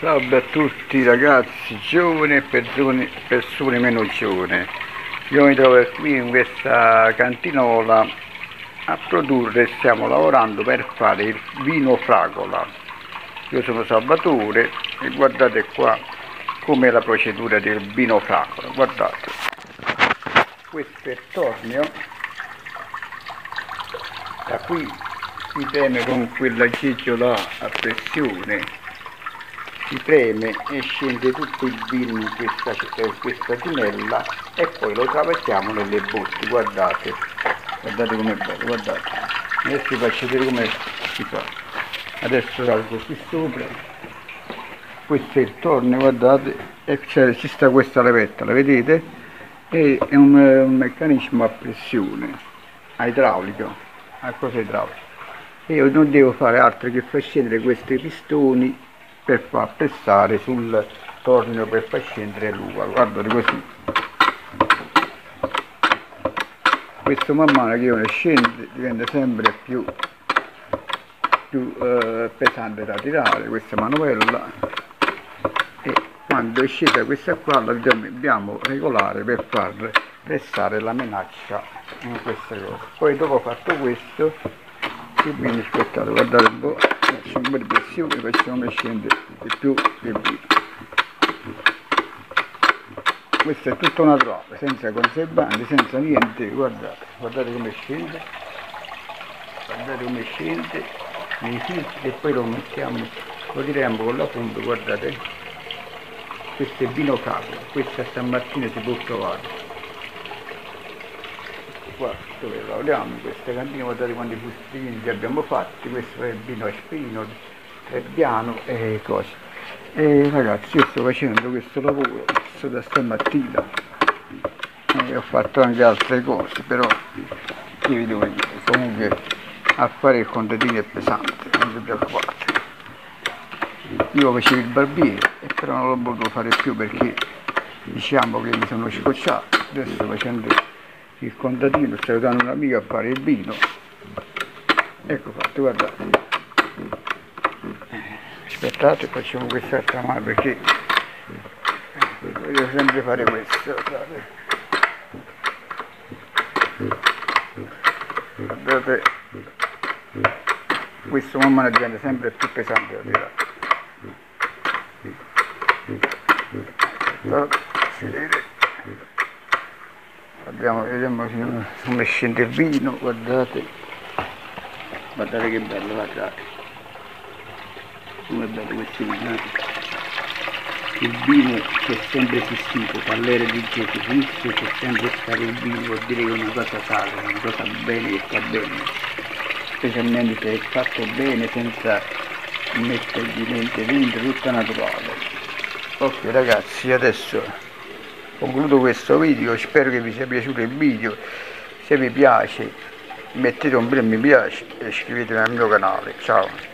Salve a tutti ragazzi, giovani e persone, persone meno giovani. Io mi trovo qui in questa cantinola a produrre, stiamo lavorando per fare il vino fragola. Io sono Salvatore e guardate qua com'è la procedura del vino fragola. Guardate, questo è il tornio, da qui si preme con quell'aggeggio là a pressione si preme e scende tutto il vino in questa, in questa tinella e poi lo traversiamo nelle botti guardate. Guardate com'è bello guardate. Adesso vi faccio vedere come si fa. Adesso salgo qui sopra. Questo è il torno guardate. E ci sta questa levetta la vedete? È un, un meccanismo a pressione. A idraulico. A cosa idraulica io non devo fare altro che far scendere questi pistoni per far pressare sul tornio per far scendere l'uva. Guardate così. Questo man mano che io ne scende diventa sempre più, più eh, pesante da tirare questa manovella. E quando è scesa questa qua la dobbiamo regolare per far pressare la menaccia in queste cose. Poi dopo fatto questo che viene aspettate guardate un po' facciamo un po' di pressione facciamo scendere di più del vino questo è tutto naturale senza conservanti senza niente guardate guardate come scende guardate come scende e poi lo mettiamo lo tiriamo con la fonte guardate questo è vino caldo questo a San Martino si può trovare qua dove lavoriamo in questa cantina guardate quanti fustini abbiamo fatti questo è il vino aspino trebbiano e cose. E ragazzi io sto facendo questo lavoro sto da stamattina e ho fatto anche altre cose però che vi devo dire comunque a fare il contadino è pesante non vi preoccupate. Io facevo il barbiere però non l'ho voluto fare più perché diciamo che mi sono scocciato adesso facendo il contadino sta aiutando un amico a fare il vino. Ecco fatto guardate aspettate facciamo quest'altra mano perché voglio sempre fare questo guardate guardate questo man mano diventa sempre più pesante da tirare guardate si vede Guardiamo, vediamo come scende il vino, guardate. Guardate che bello, guardate. Come bello questo vino. Il vino che è sempre esistito, parlere di Gesù Cristo c'è sempre stato il vino, vuol dire che è una cosa sacra, una cosa bene che fa bene. Specialmente se è fatto bene senza mettergli niente dentro, tutta naturale. Ok ragazzi, adesso concludo questo video spero che vi sia piaciuto il video. Se vi piace mettete un bel mi piace e iscrivetevi al mio canale. Ciao